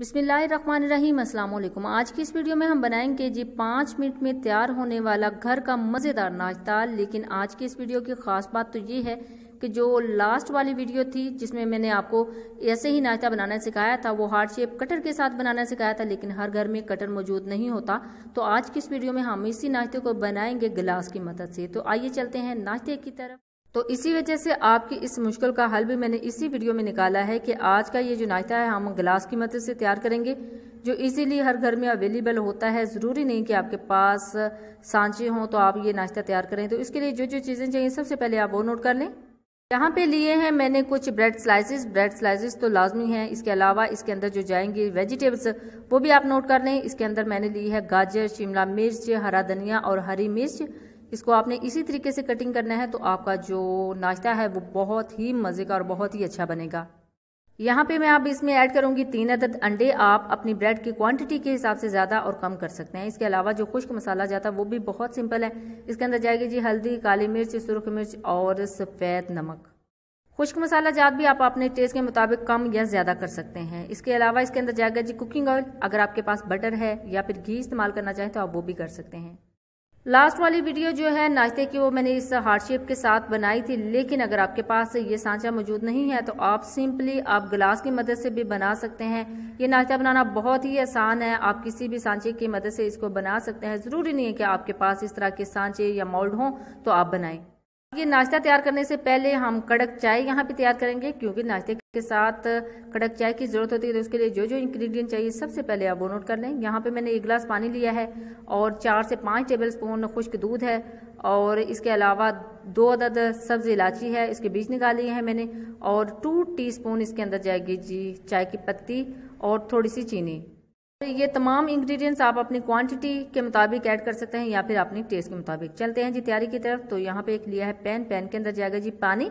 अस्सलाम वालेकुम आज की इस वीडियो में हम बनाएँगे जी पाँच मिनट में तैयार होने वाला घर का मज़ेदार नाश्ता। लेकिन आज की इस वीडियो की ख़ास बात तो ये है कि जो लास्ट वाली वीडियो थी, जिसमें मैंने आपको ऐसे ही नाश्ता बनाना सिखाया था, वो हार्ड शेप कटर के साथ बनाना सिखाया था, लेकिन हर घर में कटर मौजूद नहीं होता। तो आज की इस वीडियो में हम इसी नाश्ते को बनाएँगे गिलास की मदद से। तो आइए चलते हैं नाश्ते की तरफ़। तो इसी वजह से आपकी इस मुश्किल का हल भी मैंने इसी वीडियो में निकाला है कि आज का ये जो नाश्ता है, हम गिलास की मदद से तैयार करेंगे, जो इजीली हर घर में अवेलेबल होता है। ज़रूरी नहीं कि आपके पास सांचे हों तो आप ये नाश्ता तैयार करें। तो इसके लिए जो जो चीज़ें चाहिए, सबसे पहले आप वो नोट कर लें। यहाँ पे लिए हैं मैंने कुछ ब्रेड स्लाइसिस ब्रेड स्लाइसिस तो लाजमी हैं। इसके अलावा इसके अंदर जो जाएँगे वेजिटेबल्स वो भी आप नोट कर लें। इसके अंदर मैंने ली है गाजर, शिमला मिर्च, हरा धनिया और हरी मिर्च। इसको आपने इसी तरीके से कटिंग करना है तो आपका जो नाश्ता है, वो बहुत ही मज़े का और बहुत ही अच्छा बनेगा। यहाँ पे मैं आप इसमें ऐड करूँगी तीन अदद अंडे। आप अपनी ब्रेड की क्वांटिटी के हिसाब से ज़्यादा और कम कर सकते हैं। इसके अलावा जो खुश्क मसाला जाता है, वो भी बहुत सिंपल है। इसके अंदर जाएगी जी हल्दी, काली मिर्च, सुरख मिर्च और सफ़ेद नमक। खुश्क मसाला जात भी आप अपने टेस्ट के मुताबिक कम या ज़्यादा कर सकते हैं। इसके अलावा इसके अंदर जाएगा जी कुकिंग ऑयल अगर आपके पास बटर है या फिर घी इस्तेमाल करना चाहें तो आप वो भी कर सकते हैं। लास्ट वाली वीडियो जो है, नाश्ते की वो मैंने इस हार्ड शेप के साथ बनाई थी, लेकिन अगर आपके पास ये सांचा मौजूद नहीं है तो आप सिंपली आप ग्लास की मदद से भी बना सकते हैं। ये नाश्ता बनाना बहुत ही आसान है, आप किसी भी सांचे की मदद से इसको बना सकते हैं। ज़रूरी नहीं है कि आपके पास इस तरह के सांचे या मोल्ड हों तो आप बनाएँ। ये नाश्ता तैयार करने से पहले हम कड़क चाय यहाँ पे तैयार करेंगे, क्योंकि नाश्ते के साथ कड़क चाय की ज़रूरत होती है तो उसके लिए जो जो इंग्रेडिएंट चाहिए सबसे पहले आप वो नोट कर लें। यहाँ पे मैंने एक गिलास पानी लिया है और चार से पाँच टेबल स्पून खुश्क दूध है और इसके अलावा दो अदद सब्ज़ इलायची है, इसके बीज निकाल लिए हैं मैंने और टू टी इसके अंदर जाएगी जी, चाय की पत्ती और थोड़ी सी चीनी। ये तमाम इंग्रेडिएंट्स आप अपनी क्वांटिटी के मुताबिक ऐड कर सकते हैं या फिर अपनी टेस्ट के मुताबिक। चलते हैं जी तैयारी की तरफ़। तो यहाँ पे एक लिया है पैन पैन के अंदर जाएगा जी पानी।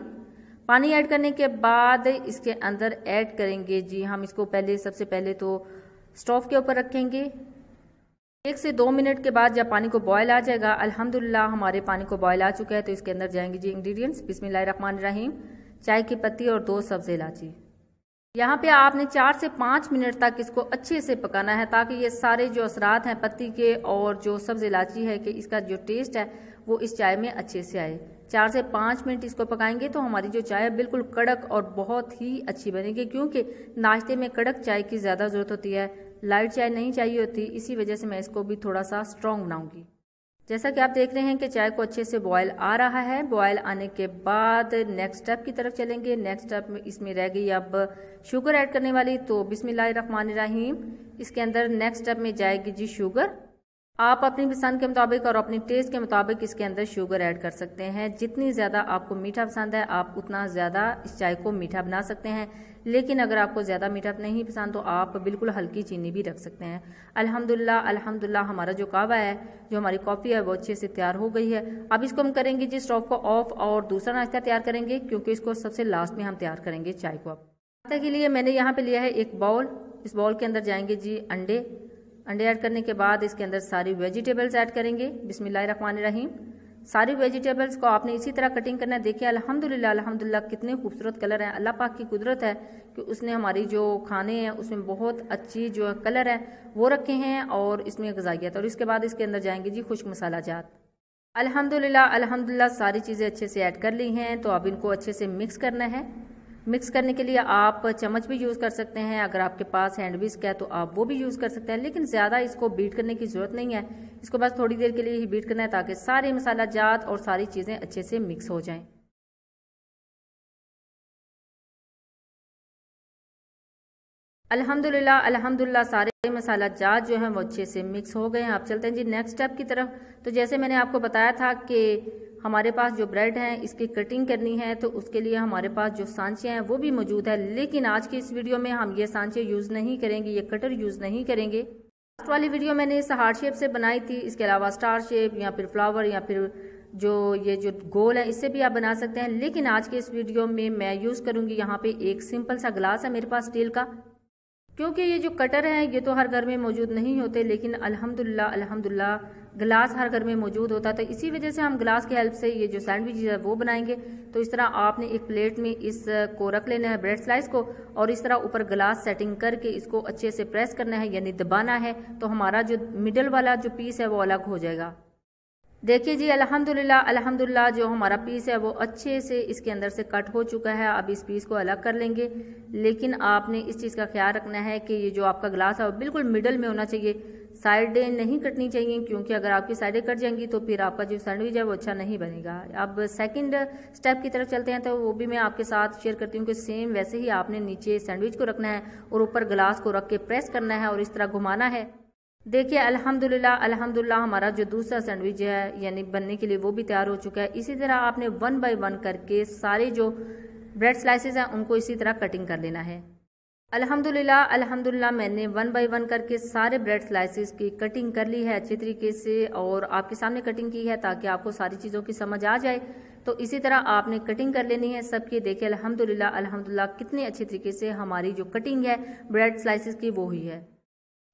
पानी ऐड करने के बाद इसके अंदर ऐड करेंगे जी हम इसको पहले, सबसे पहले तो स्टोव के ऊपर रखेंगे। एक से दो मिनट के बाद जब पानी को बॉयल आ जाएगा, अल्हम्दुलिल्लाह हमारे पानी को बॉयल आ चुका है। तो इसके अंदर जाएँगे जी इंग्रेडिएंट्स बिस्मिल्लाह रहीम चाय की पत्ती और दो सब्ज़ इलाची यहाँ पे आपने चार से पाँच मिनट तक इसको अच्छे से पकाना है ताकि ये सारे जो असरात हैं, पत्ती के और जो सब्ज इलाची है कि इसका जो टेस्ट है, वो इस चाय में अच्छे से आए। चार से पाँच मिनट इसको पकाएँगे तो हमारी जो चाय है बिल्कुल कड़क और बहुत ही अच्छी बनेगी, क्योंकि नाश्ते में कड़क चाय की ज़्यादा ज़रूरत होती है। लाइट चाय नहीं चाहिए होती, इसी वजह से मैं इसको भी थोड़ा सा स्ट्रॉन्ग बनाऊँगी। जैसा कि आप देख रहे हैं कि चाय को अच्छे से बॉयल आ रहा है। बॉयल आने के बाद नेक्स्ट स्टेप की तरफ़ चलेंगे। नेक्स्ट स्टेप में इसमें रह गई अब शुगर ऐड करने वाली। तो बिस्मिल्लाहिर्रहमानिर्रहीम, इसके अंदर नेक्स्ट स्टेप में जाएगी जी शुगर आप अपनी पसंद के मुताबिक और अपनी टेस्ट के मुताबिक इसके अंदर शुगर ऐड कर सकते हैं। जितनी ज़्यादा आपको मीठा पसंद है, आप उतना ज़्यादा इस चाय को मीठा बना सकते हैं। लेकिन अगर आपको ज़्यादा मीठा नहीं पसंद तो आप बिल्कुल हल्की चीनी भी रख सकते हैं। अल्हम्दुलिल्लाह अल्हम्दुलिल्लाह, हमारा जो कावा है, जो हमारी कॉफ़ी है, वो अच्छे से तैयार हो गई है। अब इसको हम करेंगे जी स्टोव को ऑफ़ और दूसरा नाश्ता तैयार करेंगे, क्योंकि इसको सबसे लास्ट में हम तैयार करेंगे चाय को अब। नाश्ता के लिए मैंने यहाँ पे लिया है एक बाउल। इस बाउल के अंदर जाएँगे जी अंडे। अंडे ऐड करने के बाद इसके अंदर सारी वेजिटेबल्स ऐड करेंगे। बिस्मिल्लाहिर्रहमानिर्रहीम। सारी वेजिटेबल्स को आपने इसी तरह कटिंग करना है। देखिए, अल्हम्दुलिल्लाह अल्हम्दुलिल्लाह, कितने खूबसूरत कलर हैं। अल्लाह पाक की कुदरत है कि उसने हमारी जो खाने हैं, उसमें बहुत अच्छी जो कलर है, वो रखे हैं और इसमें गजाइत और इसके बाद इसके अंदर जाएँगे जी खुश्क मसाला जात। अल्हम्दुलिल्लाह अल्हम्दुलिल्लाह, सारी चीज़ें अच्छे से ऐड कर ली हैं तो अब इनको अच्छे से मिक्स करना है। मिक्स करने के लिए आप चम्मच भी यूज़ कर सकते हैं। अगर आपके पास हैंड विस्क है तो आप वो भी यूज़ कर सकते हैं। लेकिन ज़्यादा इसको बीट करने की ज़रूरत नहीं है। इसको बस थोड़ी देर के लिए ही बीट करना है ताकि सारे मसाला जात और सारी चीज़ें अच्छे से मिक्स हो जाएँ। अल्हम्दुलिल्लाह अल्हम्दुलिल्लाह, सारे मसाला जात जो हैं वो अच्छे से मिक्स हो गए हैं। आप चलते हैं जी नेक्स्ट स्टेप की तरफ़। तो जैसे मैंने आपको बताया था कि हमारे पास जो ब्रेड है, इसकी कटिंग करनी है तो उसके लिए हमारे पास जो सांचे हैं, वो भी मौजूद है। लेकिन आज की इस वीडियो में हम ये सांचे यूज़ नहीं करेंगे, ये कटर यूज़ नहीं करेंगे। लास्ट वाली वीडियो मैंने इस हार्ड शेप से बनाई थी, इसके अलावा स्टार शेप या फिर फ्लावर या फिर जो ये जो गोल है, इससे भी आप बना सकते हैं। लेकिन आज के इस वीडियो में मैं यूज़ करूँगी यहाँ पे एक सिंपल सा ग्लास है मेरे पास स्टील का। क्योंकि ये जो कटर हैं, ये तो हर घर में मौजूद नहीं होते, लेकिन अल्हम्दुलिल्लाह अल्हम्दुलिल्लाह, गिलास हर घर में मौजूद होता तो इसी वजह से हम गिलास की हेल्प से ये जो सैंडविच है, वो बनाएँगे। तो इस तरह आपने एक प्लेट में इस को रख लेना है ब्रेड स्लाइस को, और इस तरह ऊपर गिलास सेटिंग करके इसको अच्छे से प्रेस करना है, यानी दबाना है तो हमारा जो मिडल वाला जो पीस है, वो अलग हो जाएगा। देखिए जी, अल्हम्दुलिल्लाह अल्हम्दुलिल्लाह जो हमारा पीस है, वो अच्छे से इसके अंदर से कट हो चुका है। अब इस पीस को अलग कर लेंगे। लेकिन आपने इस चीज़ का ख्याल रखना है कि ये जो आपका ग्लास है वो बिल्कुल मिडल में होना चाहिए। साइडें नहीं कटनी चाहिए, क्योंकि अगर आपकी साइडें कट जाएँगी तो फिर आपका जो सैंडविच है, वो अच्छा नहीं बनेगा। अब सेकंड स्टेप की तरफ़ चलते हैं तो वो भी मैं आपके साथ शेयर करती हूँ कि सेम वैसे ही आपने नीचे सैंडविच को रखना है, और ऊपर गिलास को रख के प्रेस करना है, और इस तरह घुमाना है। देखिए, अल्हम्दुलिल्लाह अल्हम्दुलिल्लाह हमारा जो दूसरा सैंडविच है, यानी बनने के लिए वो भी तैयार हो चुका है। इसी तरह आपने वन बाय वन करके सारे जो ब्रेड स्लाइसेस हैं, उनको इसी तरह कटिंग कर लेना है। अल्हम्दुलिल्लाह अल्हम्दुलिल्लाह मैंने वन बाय वन करके सारे ब्रेड स्लाइसेस की कटिंग कर ली है अच्छे तरीके से, और आपके सामने कटिंग की है ताकि आपको सारी चीज़ों की समझ आ जाए। तो इसी तरह आपने कटिंग कर लेनी है सबकी। देखिए, अल्हम्दुलिल्लाह अल्हम्दुलिल्लाह कितनी अच्छी तरीके से हमारी जो कटिंग है ब्रेड स्लाइसेस की, वो हुई है।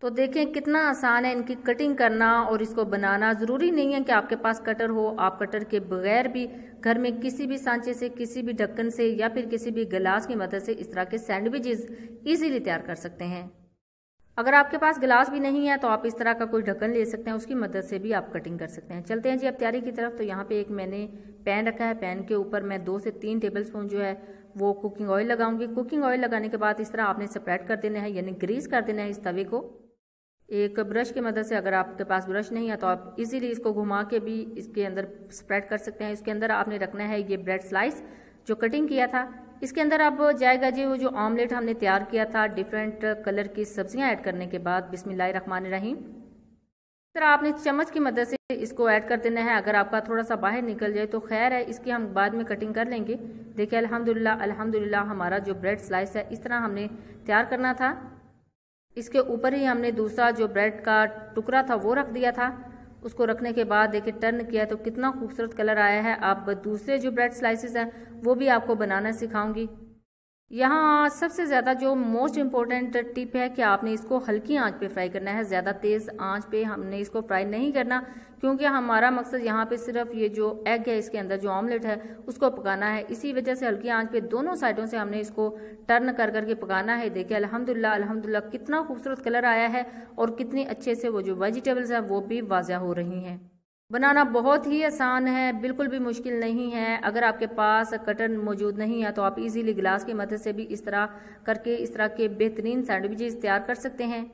तो देखें कितना आसान है इनकी कटिंग करना और इसको बनाना। ज़रूरी नहीं है कि आपके पास कटर हो, आप कटर के बगैर भी घर में किसी भी सांचे से, किसी भी ढक्कन से या फिर किसी भी गिलास की मदद से इस तरह के सैंडविचेस इजीली तैयार कर सकते हैं। अगर आपके पास गिलास भी नहीं है तो आप इस तरह का कोई ढक्कन ले सकते हैं, उसकी मदद से भी आप कटिंग कर सकते हैं। चलते हैं जी अब तैयारी की तरफ़। तो यहाँ पे एक मैंने पैन रखा है। पैन के ऊपर मैं दो से तीन टेबल स्पून जो है वो कुकिंग ऑयल लगाऊँगी। कुकिंग ऑयल लगाने के बाद इस तरह आपने स्प्रेड कर देना है, यानी ग्रीस कर देना है इस तवे को। एक ब्रश की मदद से अगर आपके पास ब्रश नहीं है तो आप इजीली इसको घुमा के भी इसके अंदर स्प्रेड कर सकते हैं। इसके अंदर आपने रखना है ये ब्रेड स्लाइस, जो कटिंग किया था। इसके अंदर अब जाएगा जी, वो जो ऑमलेट हमने तैयार किया था, डिफरेंट कलर की सब्ज़ियाँ ऐड करने के बाद बिस्मिल्लाह रखमान रहीम इस तरह आपने चम्मच की मदद से इसको ऐड कर देना है। अगर आपका थोड़ा सा बाहर निकल जाए तो खैर है, इसकी हम बाद में कटिंग कर लेंगे। देखिए, अल्हम्दुलिल्लाह अल्हम्दुलिल्लाह, हमारा जो ब्रेड स्लाइस है, इस तरह हमने तैयार करना था। इसके ऊपर ही हमने दूसरा जो ब्रेड का टुकड़ा था, वो रख दिया था। उसको रखने के बाद देखिए टर्न किया तो कितना खूबसूरत कलर आया है। आप दूसरे जो ब्रेड स्लाइसेस हैं, वो भी आपको बनाना सिखाऊँगी। यहाँ सबसे ज़्यादा जो मोस्ट इम्पोर्टेंट टिप है कि आपने इसको हल्की आँच पे फ्राई करना है, ज़्यादा तेज़ आँच पे हमने इसको फ्राई नहीं करना, क्योंकि हमारा मकसद यहाँ पे सिर्फ़ ये जो एग है, इसके अंदर जो ऑमलेट है, उसको पकाना है। इसी वजह से हल्की आँच पे दोनों साइडों से हमने इसको टर्न कर करके पकाना है। देखिए, अल्हम्दुलिल्लाह अल्हम्दुलिल्लाह, कितना खूबसूरत कलर आया है और कितने अच्छे से वो जो वेजिटेबल्स हैं, वो भी वाजह हो रही हैं। बनाना बहुत ही आसान है, बिल्कुल भी मुश्किल नहीं है। अगर आपके पास कटर मौजूद नहीं है तो आप इजीली गिलास की मदद से भी इस तरह करके, इस तरह के बेहतरीन सैंडविचेस तैयार कर सकते हैं।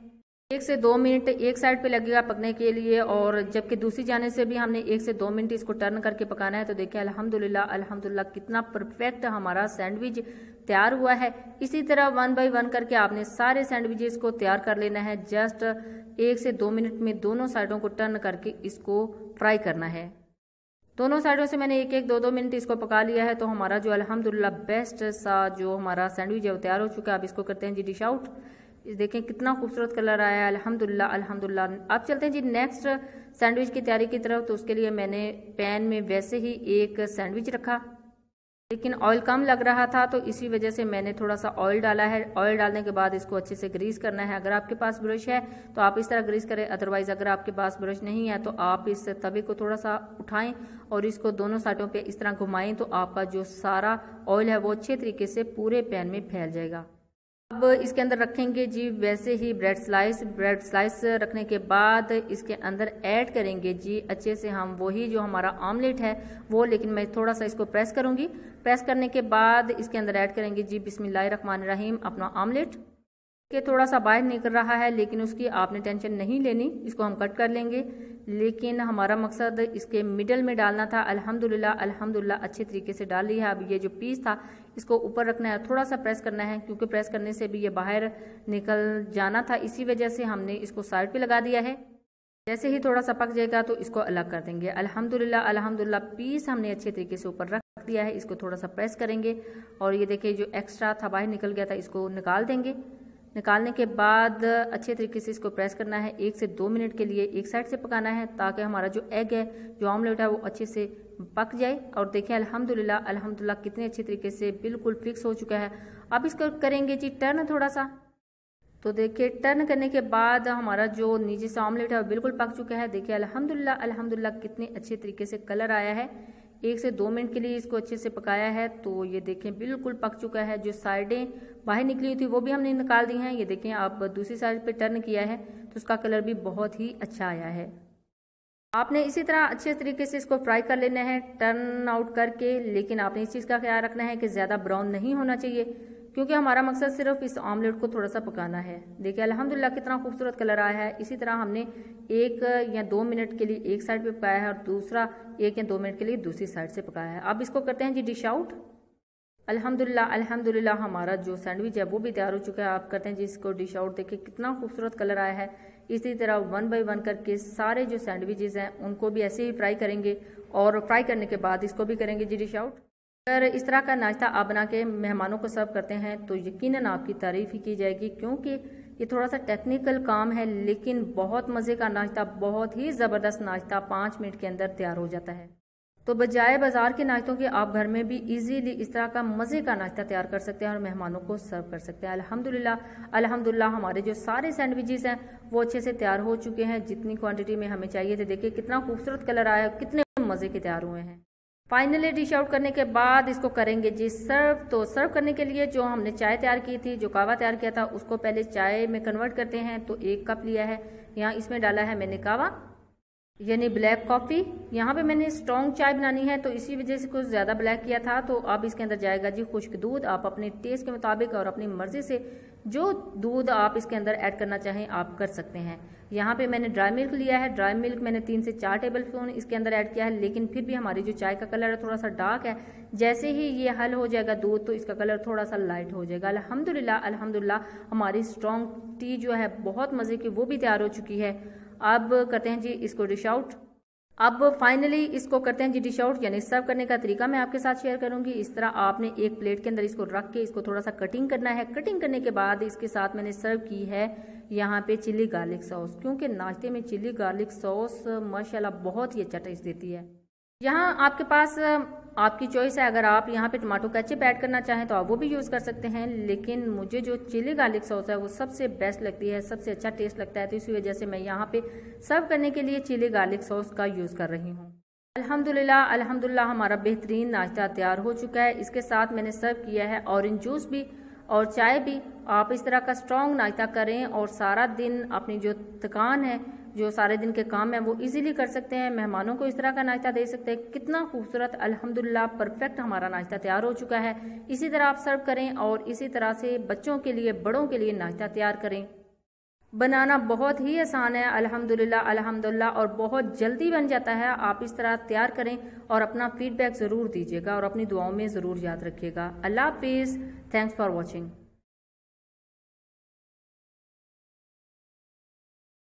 एक से दो मिनट एक साइड पे लगेगा पकने के लिए, और जबकि दूसरी जाने से भी हमने एक से दो मिनट इसको टर्न करके पकाना है तो देखिए, अल्हम्दुलिल्लाह अल्हम्दुलिल्लाह, कितना परफेक्ट हमारा सैंडविच तैयार हुआ है। इसी तरह वन बाय वन करके आपने सारे सैंडविचेस को तैयार कर लेना है। जस्ट एक से दो मिनट में दोनों साइडों को टर्न करके इसको फ्राई करना है। दोनों साइडों से मैंने एक एक दो दो मिनट इसको पका लिया है तो हमारा जो अल्हम्दुलिल्लाह बेस्ट सा जो हमारा सैंडविच है, वो तैयार हो चुका है। अब इसको करते हैं जी डिश आउट देखें कितना खूबसूरत कलर आया है अल्हम्दुलिल्लाह अल्हम्दुलिल्लाह अब चलते हैं जी नेक्स्ट सैंडविच की तैयारी की तरफ़ तो उसके लिए मैंने पैन में वैसे ही एक सैंडविच रखा। लेकिन ऑयल कम लग रहा था तो इसी वजह से मैंने थोड़ा सा ऑयल डाला है। ऑयल डालने के बाद इसको अच्छे से ग्रीस करना है। अगर आपके पास ब्रश है तो आप इस तरह ग्रीस करें। अदरवाइज़ अगर आपके पास ब्रश नहीं है तो आप इस तवे को थोड़ा सा उठाएँ और इसको दोनों साइडों पे इस तरह घुमाएँ तो आपका जो सारा ऑयल है, वो अच्छे तरीके से पूरे पैन में फैल जाएगा। अब इसके अंदर रखेंगे जी वैसे ही ब्रेड स्लाइस। ब्रेड स्लाइस रखने के बाद इसके अंदर ऐड करेंगे जी अच्छे से हम वही जो हमारा ऑमलेट है, वो लेकिन मैं थोड़ा सा इसको प्रेस करूँगी। प्रेस करने के बाद इसके अंदर ऐड करेंगे जी बिस्मिल्लाह रहीम अपना ऑमलेट। के थोड़ा सा बाहर निकल रहा है, लेकिन उसकी आपने टेंशन नहीं लेनी, इसको हम कट कर लेंगे। लेकिन हमारा मकसद इसके मिडल में डालना था। अल्हम्दुलिल्लाह अल्हम्दुलिल्लाह अच्छे तरीके से डाल लिया है। अब ये जो पीस था, इसको ऊपर रखना है, थोड़ा सा प्रेस करना है, क्योंकि प्रेस करने से भी ये बाहर निकल जाना था। इसी वजह से हमने इसको साइड पे लगा दिया है। जैसे ही थोड़ा सा पक जाएगा तो इसको अलग कर देंगे। अल्हम्दुलिल्लाह अल्हम्दुलिल्लाह, पीस हमने अच्छे तरीके से ऊपर रख दिया है। इसको थोड़ा सा प्रेस करेंगे और ये देखिए, जो एक्स्ट्रा था, बाहर निकल गया था, इसको निकाल देंगे। निकालने के बाद अच्छे तरीके से इसको प्रेस करना है। एक से दो मिनट के लिए एक साइड से पकाना है ताकि हमारा जो एग है, जो ऑमलेट है, वो अच्छे से पक जाए। और देखें अल्हम्दुलिल्लाह अल्हम्दुलिल्लाह कितने अच्छे तरीके से बिल्कुल फिक्स हो चुका है। अब इसको करेंगे जी टर्न थोड़ा सा तो देखिए, टर्न करने के बाद हमारा जो नीचे से ऑमलेट है, वो बिल्कुल पक चुका है। देखिए, अल्हम्दुलिल्लाह अल्हम्दुलिल्लाह कितने अच्छे तरीके से कलर आया है। एक से दो मिनट के लिए इसको अच्छे से पकाया है तो ये देखें बिल्कुल पक चुका है। जो साइडें बाहर निकली हुई थी, वो भी हमने निकाल दी हैं। ये देखें आप दूसरी साइड पे टर्न किया है तो उसका कलर भी बहुत ही अच्छा आया है। आपने इसी तरह अच्छे तरीके से इसको फ्राई कर लेना है टर्न आउट करके, लेकिन आपने इस चीज़ का ख्याल रखना है कि ज़्यादा ब्राउन नहीं होना चाहिए। क्योंकि हमारा मकसद सिर्फ़ इस ऑमलेट को थोड़ा सा पकाना है। देखिए, अल्हम्दुलिल्लाह कितना खूबसूरत कलर आया है। इसी तरह हमने एक या दो मिनट के लिए एक साइड पे पकाया है और दूसरा एक या दो मिनट के लिए दूसरी साइड से पकाया है। अब इसको करते हैं जी डिश आउट। अल्हम्दुलिल्लाह अल्हम्दुलिल्लाह हमारा जो सैंडविच है वो भी तैयार हो चुका है। आप करते हैं जी इसको डिश आउट। देखिए, कितना खूबसूरत कलर आया है। इसी तरह वन बाई वन करके सारे जो सैंडविचेज़ हैं, उनको भी ऐसे ही फ्राई करेंगे और फ्राई करने के बाद इसको भी करेंगे जी डिश आउट। अगर इस तरह का नाश्ता आप बना के मेहमानों को सर्व करते हैं तो यकीनन आपकी तारीफ़ ही की जाएगी, क्योंकि ये थोड़ा सा टेक्निकल काम है, लेकिन बहुत मज़े का नाश्ता, बहुत ही ज़बरदस्त नाश्ता पाँच मिनट के अंदर तैयार हो जाता है। तो बजाय बाज़ार के नाश्तों के, आप घर में भी इजीली इस तरह का मज़े का नाश्ता तैयार कर सकते हैं और मेहमानों को सर्व कर सकते हैं। अल्हम्दुलिल्लाह अल्हम्दुलिल्लाह हमारे जो सारे सैंडविचेस हैं, वो अच्छे से तैयार हो चुके हैं। जितनी क्वांटिटी में हमें चाहिए थे, देखिए कितना खूबसूरत कलर आया, कितने मज़े के तैयार हुए हैं। फाइनली डिश आउट करने के बाद इसको करेंगे जी सर्व तो सर्व करने के लिए जो हमने चाय तैयार की थी, जो कावा तैयार किया था, उसको पहले चाय में कन्वर्ट करते हैं। तो एक कप लिया है, यहाँ इसमें डाला है मैंने कावा। यानी ब्लैक कॉफ़ी। यहाँ पे मैंने स्ट्रॉन्ग चाय बनानी है तो इसी वजह से कुछ ज़्यादा ब्लैक किया था। तो अब इसके अंदर जाएगा जी खुश्क दूध। आप अपने टेस्ट के मुताबिक और अपनी मर्ज़ी से जो दूध आप इसके अंदर ऐड करना चाहें, आप कर सकते हैं। यहाँ पे मैंने ड्राई मिल्क लिया है। ड्राई मिल्क मैंने तीन से चार टेबल स्पून इसके अंदर ऐड किया है। लेकिन फिर भी हमारी जो चाय का कलर है, थोड़ा सा डार्क है। जैसे ही ये हल हो जाएगा दूध तो इसका कलर थोड़ा सा लाइट हो जाएगा। अल्हम्दुलिल्लाह अल्हम्दुलिल्लाह, हमारी स्ट्रॉन्ग टी जो है, बहुत मज़े की वो भी तैयार हो चुकी है। अब करते हैं जी इसको डिश आउट अब फाइनली इसको करते हैं जी डिश आउट यानी सर्व करने का तरीका मैं आपके साथ शेयर करूँगी। इस तरह आपने एक प्लेट के अंदर इसको रख के इसको थोड़ा सा कटिंग करना है। कटिंग करने के बाद इसके साथ मैंने सर्व की है यहाँ पे चिल्ली गार्लिक सॉस क्योंकि नाश्ते में चिल्ली गार्लिक सॉस माशाल्लाह बहुत ही अच्छा टेस्ट देती है। यहाँ आपके पास आपकी चॉइस है। अगर आप यहाँ पे टमाटो कैचअप ऐड करना चाहें तो आप वो भी यूज़ कर सकते हैं। लेकिन मुझे जो चिली गार्लिक सॉस है, वो सबसे बेस्ट लगती है, सबसे अच्छा टेस्ट लगता है। तो इसी वजह से मैं यहाँ पे सर्व करने के लिए चिली गार्लिक सॉस का यूज़ कर रही हूँ। अल्हम्दुलिल्लाह अल्हम्दुलिल्लाह हमारा बेहतरीन नाश्ता तैयार हो चुका है। इसके साथ मैंने सर्व किया है ऑरेंज जूस भी और चाय भी। आप इस तरह का स्ट्रॉन्ग नाश्ता करें और सारा दिन अपनी जो थकान है जो सारे दिन के काम है, वो इजीली कर सकते हैं। मेहमानों को इस तरह का नाश्ता दे सकते हैं। कितना खूबसूरत, अल्हम्दुलिल्लाह परफेक्ट हमारा नाश्ता तैयार हो चुका है। इसी तरह आप सर्व करें और इसी तरह से बच्चों के लिए, बड़ों के लिए नाश्ता तैयार करें। बनाना बहुत ही आसान है, अल्हम्दुलिल्लाह अल्हम्दुलिल्लाह, और बहुत जल्दी बन जाता है। आप इस तरह तैयार करें और अपना फीडबैक ज़रूर दीजिएगा और अपनी दुआओं में ज़रूर याद रखिएगा। अल्लाह हाफिज़। Thanks for watching